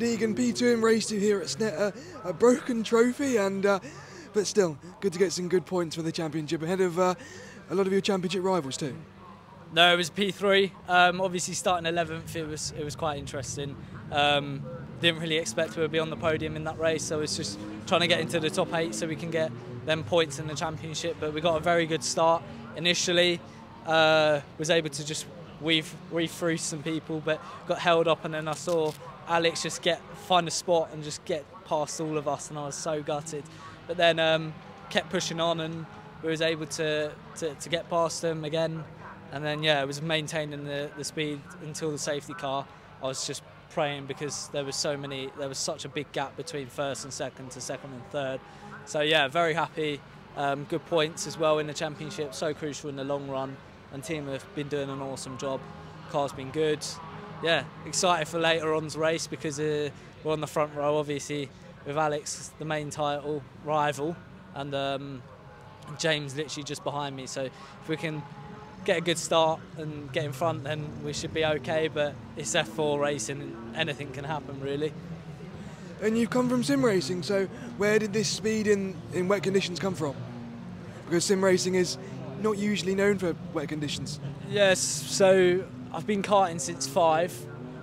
Egan P2 in two here at Snet, a, a broken trophy, and uh, but still good to get some good points for the championship ahead of uh, a lot of your championship rivals too. No, it was P3. Um, obviously, starting 11th, it was it was quite interesting. Um, didn't really expect we would be on the podium in that race, so it's just trying to get into the top eight so we can get them points in the championship. But we got a very good start initially. Uh, was able to just weave weave through some people, but got held up, and then I saw Alex just get find a spot and just get past all of us, and I was so gutted. But then um, kept pushing on, and we was able to, to, to get past them again. And then yeah, it was maintaining the, the speed until the safety car. I was just praying because there was so many, there was such a big gap between first and second to second and third. So yeah, very happy. Um, good points as well in the championship, so crucial in the long run. And team have been doing an awesome job. Car's been good. Yeah, excited for later on's race because uh, we're on the front row, obviously, with Alex, the main title rival, and um, James literally just behind me. So if we can get a good start and get in front, then we should be okay. But it's F4 racing, and anything can happen really. And you've come from sim racing, so where did this speed in, in wet conditions come from? Because sim racing is not usually known for wet conditions. Yes, so I've been karting since five.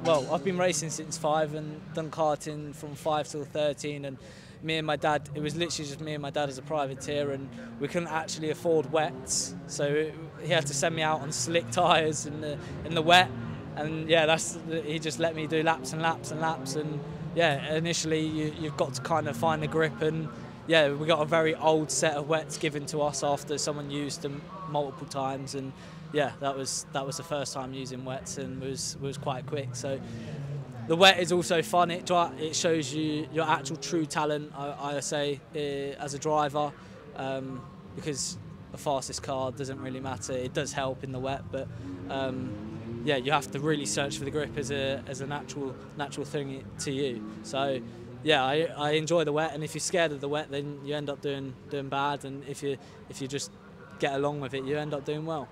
Well, I've been racing since five and done karting from five till 13. And me and my dad, it was literally just me and my dad as a privateer, and we couldn't actually afford wets, so he had to send me out on slick tyres in the in the wet. And yeah, that's he just let me do laps and laps and laps. And yeah, initially you, you've got to kind of find the grip and yeah, we got a very old set of wets given to us after someone used them multiple times, and yeah, that was that was the first time using wets and was was quite quick. So the wet is also fun. It it shows you your actual true talent. I, I say eh, as a driver, um, because the fastest car doesn't really matter. It does help in the wet, but um, yeah, you have to really search for the grip as a as a natural natural thing to you. So yeah, I, I enjoy the wet, and if you're scared of the wet, then you end up doing doing bad, and if you if you just get along with it, you end up doing well.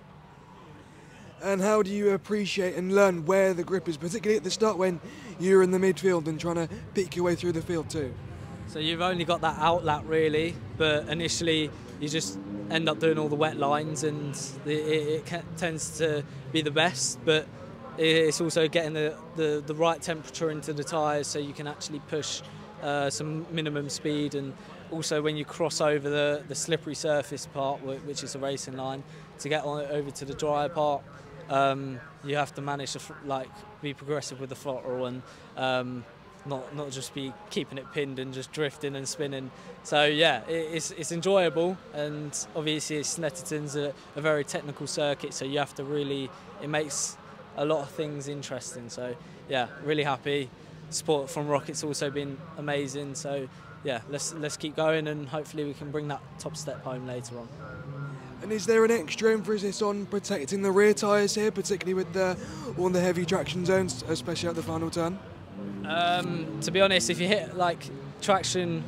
And how do you appreciate and learn where the grip is, particularly at the start when you're in the midfield and trying to pick your way through the field too? So you've only got that outlet really, but initially you just end up doing all the wet lines, and it, it, it tends to be the best. But it's also getting the, the, the right temperature into the tyres so you can actually push uh, some minimum speed and also when you cross over the, the slippery surface part, which is a racing line, to get on over to the drier part, um, you have to manage to like be progressive with the throttle and um, not not just be keeping it pinned and just drifting and spinning. So yeah, it, it's it's enjoyable and obviously Snetterton's a, a very technical circuit, so you have to really it makes a lot of things interesting. So yeah, really happy. Support from Rocket's also been amazing. So yeah, let's let's keep going and hopefully we can bring that top step home later on. And is there an extra emphasis on protecting the rear tyres here, particularly with the on the heavy traction zones, especially at the final turn? Um, to be honest, if you hit like traction,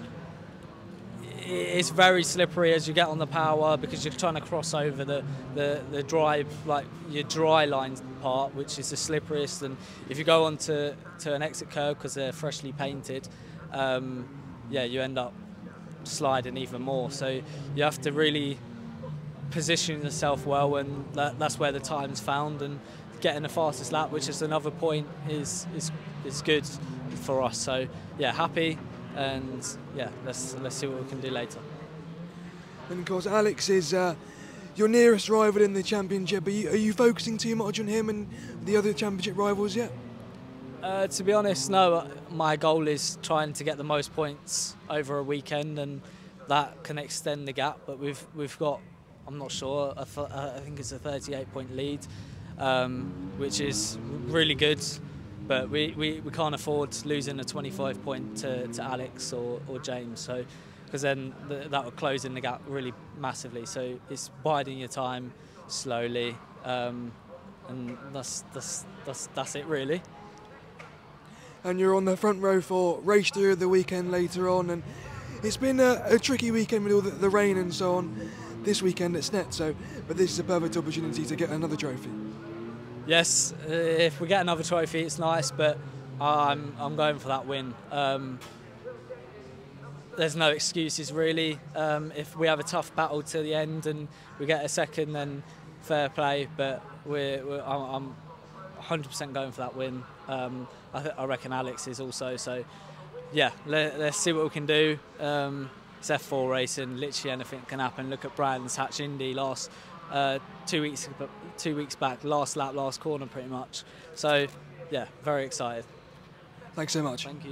it's very slippery as you get on the power because you're trying to cross over the, the, the dry like your dry line part, which is the slipperiest. And if you go on to, to an exit curve because they're freshly painted, um, yeah, you end up sliding even more. So you have to really position yourself well, and that, that's where the time's found. And getting the fastest lap, which is another point, is is is good for us. So yeah, happy, and yeah, let's let's see what we can do later. And of course, Alex is. Uh, your nearest rival in the championship. Are you, are you focusing too much on him and the other championship rivals yet? Uh, to be honest, no. My goal is trying to get the most points over a weekend, and that can extend the gap. But we've we've got, I'm not sure. I think it's a 38 point lead, um, which is really good. But we, we, we can't afford losing a 25 point to, to Alex or, or James. So because then the, that would close in the gap really massively. So it's biding your time slowly, um, and that's, that's that's that's it really and you're on the front row for race two of the weekend later on. And it's been a, a tricky weekend with all the, the, rain and so on this weekend at Snet. So, but this is a perfect opportunity to get another trophy. Yes, uh, if we get another trophy, it's nice. But I'm I'm going for that win. Um, there's no excuses really. Um, if we have a tough battle to the end and we get a second, then fair play. But we're, we're I'm 100% going for that win. Um, I, I reckon Alex is also. So yeah, let, us see what we can do. Um, it's F4 racing. Literally anything can happen. Look at Brands Hatch Indy last uh, two weeks two weeks back, last lap, last corner, pretty much. So yeah, very excited. Thanks so much. Thank you.